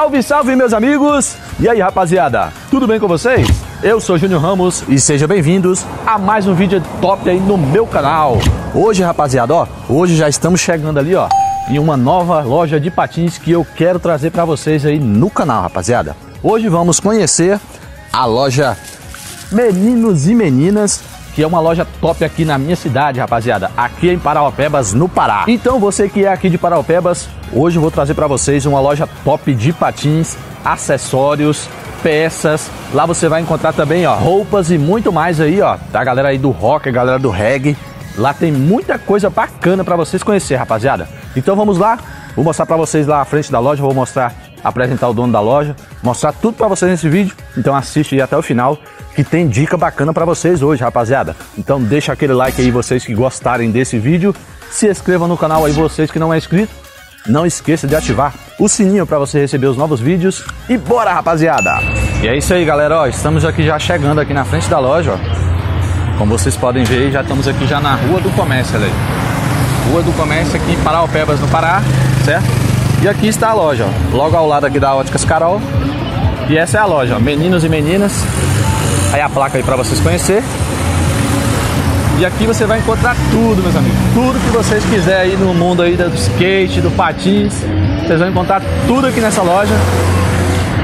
Salve, salve, meus amigos! E aí, rapaziada, tudo bem com vocês? Eu sou Júnior Ramos e sejam bem-vindos a mais um vídeo top aí no meu canal. Hoje, rapaziada, ó, hoje já estamos chegando ali, ó, em uma nova loja de patins que eu quero trazer para vocês aí no canal, rapaziada. Hoje vamos conhecer a loja Meninos e Meninas que é uma loja top aqui na minha cidade, rapaziada, aqui em Paraupebas, no Pará. Então você que é aqui de Paraupebas, hoje eu vou trazer para vocês uma loja top de patins, acessórios, peças. Lá você vai encontrar também, ó, roupas e muito mais aí, ó, da galera aí do rock, a galera do reggae. Lá tem muita coisa bacana para vocês conhecer, rapaziada. Então vamos lá, vou mostrar para vocês lá à frente da loja, vou mostrar apresentar o dono da loja, mostrar tudo para vocês nesse vídeo. Então assiste até o final que tem dica bacana para vocês hoje, rapaziada. Então deixa aquele like aí vocês que gostarem desse vídeo, se inscrevam no canal aí vocês que não é inscrito. Não esqueça de ativar o sininho para você receber os novos vídeos e bora, rapaziada. E é isso aí, galera, ó, estamos aqui já chegando aqui na frente da loja, ó. Como vocês podem ver, já estamos aqui já na Rua do Comércio, ali. Rua do Comércio aqui em Paraupebas, no Pará, certo? E aqui está a loja, ó. logo ao lado aqui da Óticas Carol. E essa é a loja, ó. meninos e meninas, Aí a placa aí para vocês conhecer. E aqui você vai encontrar tudo, meus amigos. Tudo que vocês quiserem aí no mundo aí do skate, do patins. Vocês vão encontrar tudo aqui nessa loja.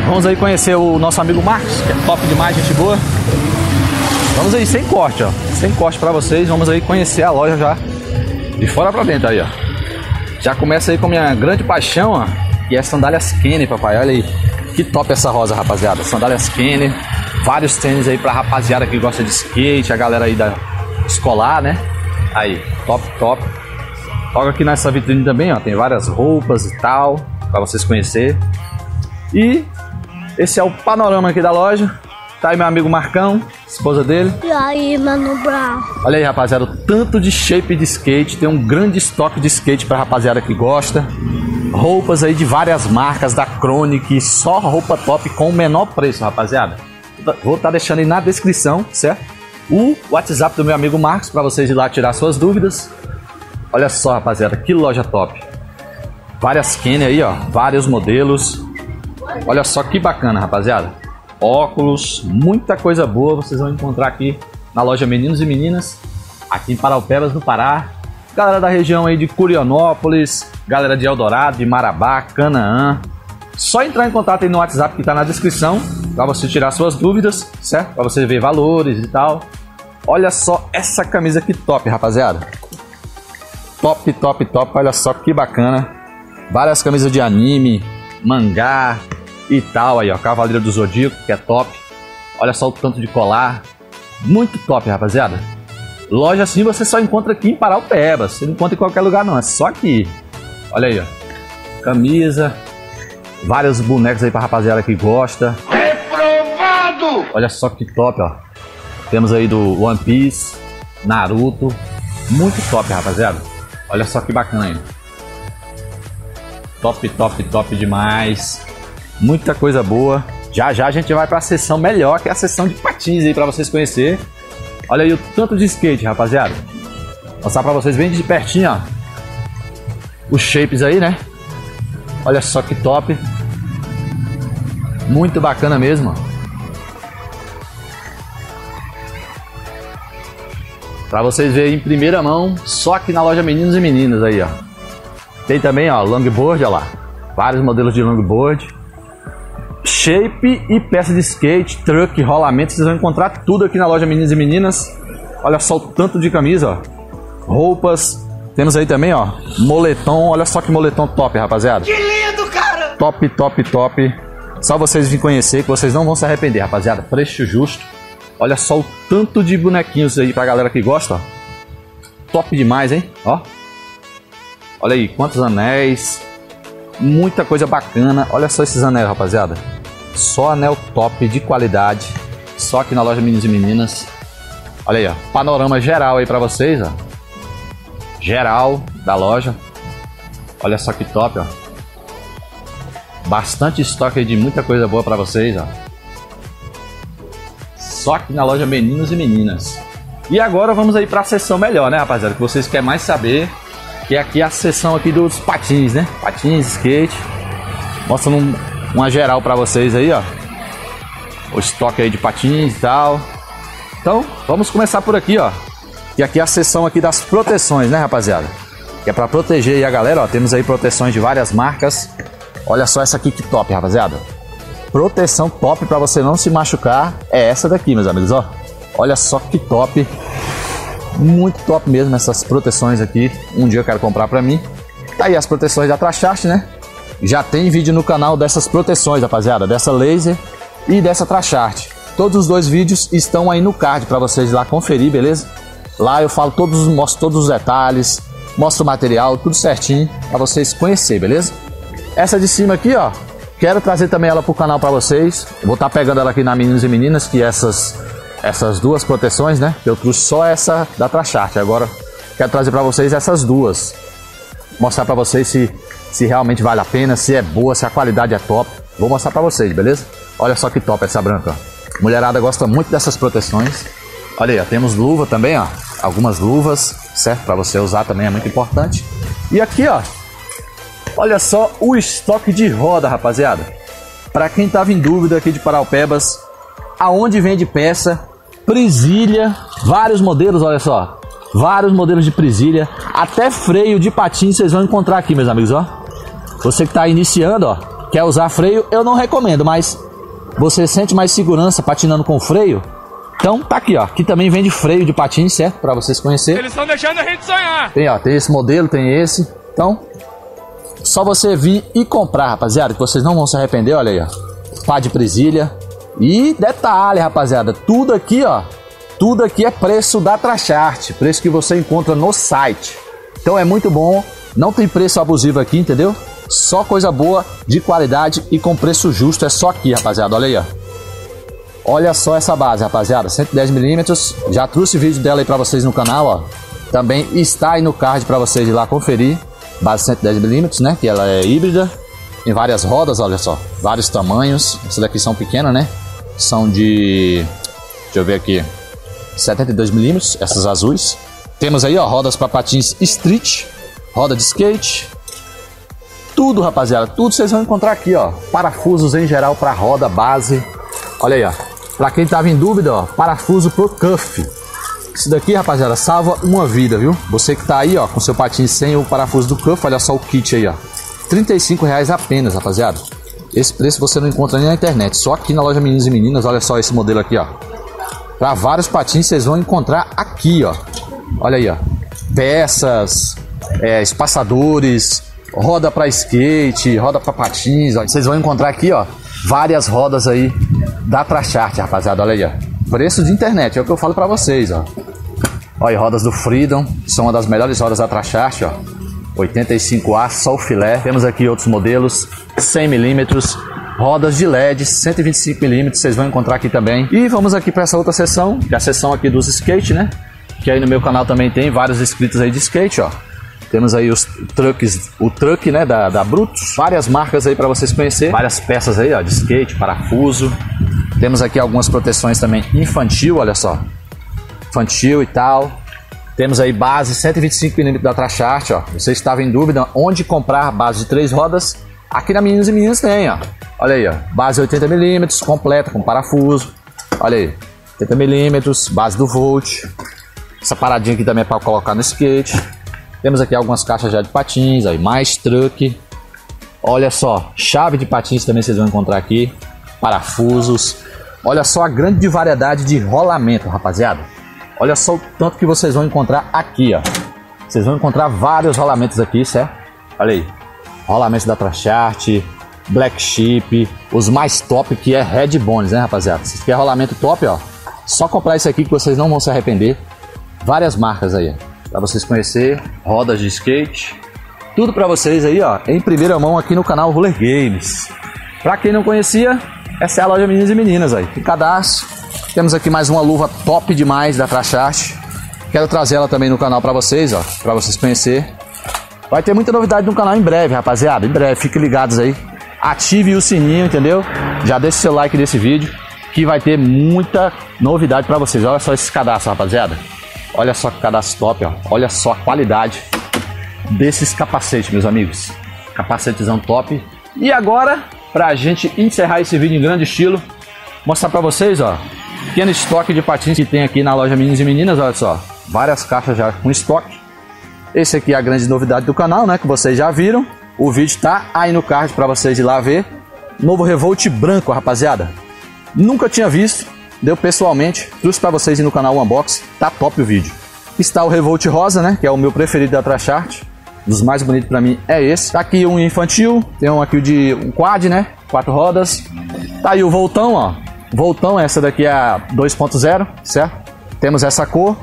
Vamos aí conhecer o nosso amigo Marcos, que é top demais, gente boa. Vamos aí sem corte, ó. Sem corte para vocês. Vamos aí conhecer a loja já de fora para dentro aí, ó. Já começa aí com a minha grande paixão, ó. Que é sandálias Kenny, papai. Olha aí. Que top essa rosa, rapaziada. Sandálias Kenny. Vários tênis aí pra rapaziada que gosta de skate, a galera aí da escolar, né? Aí, top, top. Logo aqui nessa vitrine também, ó, tem várias roupas e tal, para vocês conhecer. E esse é o panorama aqui da loja. Tá aí meu amigo Marcão, esposa dele. E aí, Mano Brown? Olha aí, rapaziada, o tanto de shape de skate. Tem um grande estoque de skate pra rapaziada que gosta. Roupas aí de várias marcas da Chronic, só roupa top com o menor preço, rapaziada vou estar tá deixando aí na descrição, certo? O WhatsApp do meu amigo Marcos para vocês ir lá tirar suas dúvidas. Olha só, rapaziada, que loja top. Várias Kenny aí, ó, vários modelos. Olha só que bacana, rapaziada. Óculos, muita coisa boa vocês vão encontrar aqui na loja Meninos e Meninas, aqui em Paraupebas, no Pará. Galera da região aí de Curionópolis, galera de Eldorado, de Marabá, Canaã. Só entrar em contato aí no WhatsApp que está na descrição para você tirar suas dúvidas, certo? Para você ver valores e tal. Olha só essa camisa que top, rapaziada. Top, top, top. Olha só que bacana. Várias camisas de anime, mangá e tal aí, ó. Cavaleiro do Zodíaco, que é top. Olha só o tanto de colar. Muito top, rapaziada. Loja assim você só encontra aqui em Paraupebas. Você não encontra em qualquer lugar não, é só aqui. Olha aí, ó. Camisa. Vários bonecos aí pra rapaziada que gosta. Olha só que top, ó. Temos aí do One Piece, Naruto. Muito top, rapaziada. Olha só que bacana aí. Top, top, top demais. Muita coisa boa. Já já a gente vai para a sessão melhor, que é a sessão de patins aí para vocês conhecer. Olha aí o tanto de skate, rapaziada. Vou mostrar para vocês bem de pertinho, ó. Os shapes aí, né? Olha só que top. Muito bacana mesmo, Para vocês verem em primeira mão, só aqui na loja Meninos e Meninas aí, ó. Tem também, ó, longboard, ó lá. Vários modelos de longboard. Shape e peça de skate, truck, rolamento, vocês vão encontrar tudo aqui na loja Meninos e Meninas. Olha só o tanto de camisa, ó. Roupas. Temos aí também, ó, moletom. Olha só que moletom top, rapaziada. Que lindo, cara! Top, top, top. Só vocês virem conhecer que vocês não vão se arrepender, rapaziada. Preço justo. Olha só o tanto de bonequinhos aí pra galera que gosta. Top demais, hein? Ó. Olha aí, quantos anéis. Muita coisa bacana. Olha só esses anéis, rapaziada. Só anel top de qualidade. Só aqui na loja Meninos e Meninas. Olha aí, ó. Panorama geral aí pra vocês, ó. Geral da loja. Olha só que top, ó. Bastante estoque de muita coisa boa pra vocês, ó só aqui na loja Meninos e Meninas. E agora vamos aí para a sessão melhor, né, rapaziada? Que vocês querem mais saber, que é aqui a sessão aqui dos patins, né? Patins, skate. Mostra um, uma geral para vocês aí, ó. O estoque aí de patins e tal. Então, vamos começar por aqui, ó. E aqui é a seção aqui das proteções, né, rapaziada? Que é para proteger aí a galera, ó. Temos aí proteções de várias marcas. Olha só essa aqui que top, rapaziada. Proteção top para você não se machucar é essa daqui, meus amigos, ó. Olha só que top. Muito top mesmo essas proteções aqui. Um dia eu quero comprar para mim. Tá aí as proteções da Trachart, né? Já tem vídeo no canal dessas proteções, rapaziada, dessa laser e dessa Trachart. Todos os dois vídeos estão aí no card para vocês lá conferir, beleza? Lá eu falo todos, mostro todos os detalhes, mostro o material, tudo certinho para vocês conhecer, beleza? Essa de cima aqui, ó, quero trazer também ela pro canal para vocês. vou estar tá pegando ela aqui na Meninos e Meninas, que essas essas duas proteções, né? Eu trouxe só essa da Trachart. Agora quero trazer para vocês essas duas. Mostrar para vocês se se realmente vale a pena, se é boa, se a qualidade é top. Vou mostrar para vocês, beleza? Olha só que top essa branca. Mulherada gosta muito dessas proteções. Olha aí, ó, temos luva também, ó. Algumas luvas, certo? Para você usar também é muito importante. E aqui, ó. Olha só o estoque de roda, rapaziada. Para quem tava em dúvida aqui de Paraupebas, aonde vende peça, presilha, vários modelos, olha só. Vários modelos de presilha, até freio de patins vocês vão encontrar aqui, meus amigos, ó. Você que está iniciando, ó, quer usar freio, eu não recomendo, mas você sente mais segurança patinando com freio? Então tá aqui, ó. Aqui também vende freio de patins, certo? Para vocês conhecerem. Eles estão deixando a gente sonhar. Tem, ó, tem esse modelo, tem esse. Então, só você vir e comprar, rapaziada, que vocês não vão se arrepender, olha aí, ó. Pá de presilha. E detalhe, rapaziada, tudo aqui, ó. Tudo aqui é preço da Trachart, preço que você encontra no site. Então é muito bom, não tem preço abusivo aqui, entendeu? Só coisa boa, de qualidade e com preço justo. É só aqui, rapaziada. Olha aí, ó. Olha só essa base, rapaziada. 110mm. Já trouxe vídeo dela aí pra vocês no canal, ó. Também está aí no card pra vocês ir lá conferir. Base 110mm, né? Que ela é híbrida. Em várias rodas, olha só. Vários tamanhos. Essas daqui são pequenas, né? São de... Deixa eu ver aqui. 72mm, essas azuis. Temos aí, ó, rodas para patins street. Roda de skate, tudo, rapaziada, tudo vocês vão encontrar aqui, ó. Parafusos em geral para roda, base. Olha aí, ó. Para quem tava em dúvida, ó, parafuso pro cuff. Isso daqui, rapaziada, salva uma vida, viu? Você que tá aí, ó, com seu patins sem o parafuso do cuff, olha só o kit aí, ó. 35 reais apenas, rapaziada. Esse preço você não encontra nem na internet, só aqui na loja Meninos e Meninas. Olha só esse modelo aqui, ó. Para vários patins vocês vão encontrar aqui, ó. Olha aí, ó. Peças, é, espaçadores, roda para skate, roda para patins. Ó. Vocês vão encontrar aqui, ó, várias rodas aí da Trachart, rapaziada. Olha aí, ó. Preço de internet, é o que eu falo para vocês, ó. Olha rodas do Freedom, são uma das melhores rodas da Trachart, ó. 85A, só o filé. Temos aqui outros modelos, 100mm, rodas de LED, 125mm, vocês vão encontrar aqui também. E vamos aqui para essa outra seção, que é a seção aqui dos skate, né? Que aí no meu canal também tem vários inscritos aí de skate, ó. Temos aí os trucks, o truck, né, da, da Brutus. Várias marcas aí para vocês conhecer. Várias peças aí, ó, de skate, parafuso. Temos aqui algumas proteções também infantil, olha só. Infantil e tal. Temos aí base 125mm da Trachart, ó. Você estava em dúvida onde comprar base de três rodas? Aqui na Meninos e Meninas tem, ó. Olha aí, ó. Base 80mm, completa, com parafuso. Olha aí. 80mm, base do Volt. Essa paradinha aqui também é para colocar no skate. Temos aqui algumas caixas já de patins, aí mais truque. Olha só, chave de patins também vocês vão encontrar aqui, parafusos. Olha só a grande variedade de rolamento, rapaziada. Olha só o tanto que vocês vão encontrar aqui, ó. Vocês vão encontrar vários rolamentos aqui, certo? Olha aí. Rolamentos da Trachart, Black Sheep, os mais top que é Red Bones, né, rapaziada? Se quer rolamento top, ó, só comprar isso aqui que vocês não vão se arrepender. Várias marcas aí, para vocês conhecer, rodas de skate, tudo para vocês aí, ó, em primeira mão aqui no canal Roller Games. Para quem não conhecia, essa é a loja Meninos e Meninas aí. Tem cadastro. Temos aqui mais uma luva top demais da Trachart. Quero trazer ela também no canal para vocês, ó, para vocês conhecer. Vai ter muita novidade no canal em breve, rapaziada. Em breve, fiquem ligados aí. Ative o sininho, entendeu? Já deixe seu like nesse vídeo, que vai ter muita novidade para vocês. Olha só esse cadastro, rapaziada. Olha só que cadastro top, ó. Olha só a qualidade desses capacetes, meus amigos. Capacetezão top. E agora, pra gente encerrar esse vídeo em grande estilo, mostrar pra vocês, ó, pequeno estoque de patins que tem aqui na loja Meninos e Meninas, olha só, várias caixas já com estoque. Esse aqui é a grande novidade do canal, né, que vocês já viram. O vídeo tá aí no card para vocês ir lá ver. Novo Revolt branco, rapaziada. Nunca tinha visto, deu pessoalmente, trouxe para vocês no canal Unbox, tá top o vídeo. Está o Revolt rosa, né, que é o meu preferido da Trachart. Dos mais bonitos para mim é esse. Tá aqui um infantil, tem um aqui de um quad, né, quatro rodas. Tá aí o Voltão, ó. Voltão, essa daqui é a 2.0, certo? Temos essa cor,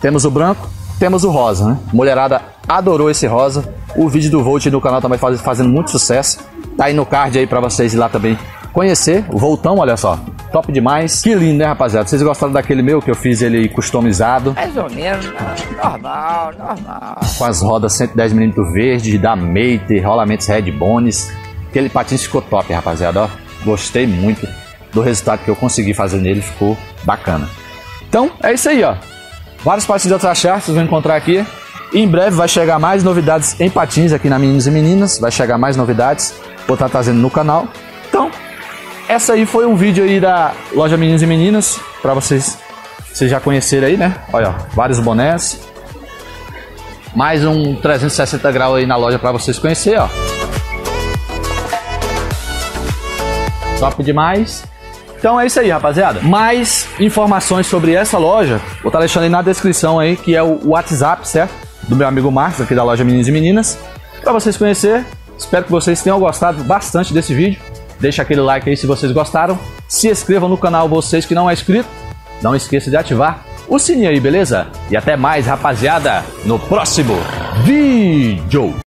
temos o branco, temos o rosa, né? Mulherada adorou esse rosa. O vídeo do Volt no canal também faz, fazendo muito sucesso. Tá aí no card aí para vocês ir lá também conhecer. O Voltão, olha só. Top demais. Que lindo, né, rapaziada? Vocês gostaram daquele meu que eu fiz ele customizado? Mais ou menos, normal, normal. Com as rodas 110mm verde, da Mate, rolamentos Red Bones. Aquele patins ficou top, rapaziada, ó. Gostei muito do resultado que eu consegui fazer nele, ficou bacana. Então, é isso aí, ó. Vários patins de outras charts vocês vão encontrar aqui. E em breve vai chegar mais novidades em patins aqui na Meninos e Meninas. Vai chegar mais novidades. Vou estar trazendo no canal. Então, essa aí foi um vídeo aí da loja Meninos e Meninas. Para vocês, vocês já conhecerem aí, né? Olha, ó, vários bonés. Mais um 360 graus aí na loja para vocês conhecerem, ó. Top demais. Então é isso aí, rapaziada. Mais informações sobre essa loja, vou estar deixando aí na descrição aí, que é o WhatsApp, certo? Do meu amigo Marcos, aqui da loja Meninos e Meninas. Para vocês conhecer, espero que vocês tenham gostado bastante desse vídeo. Deixa aquele like aí se vocês gostaram. Se inscrevam no canal vocês que não é inscrito. Não esqueça de ativar o sininho aí, beleza? E até mais, rapaziada, no próximo vídeo.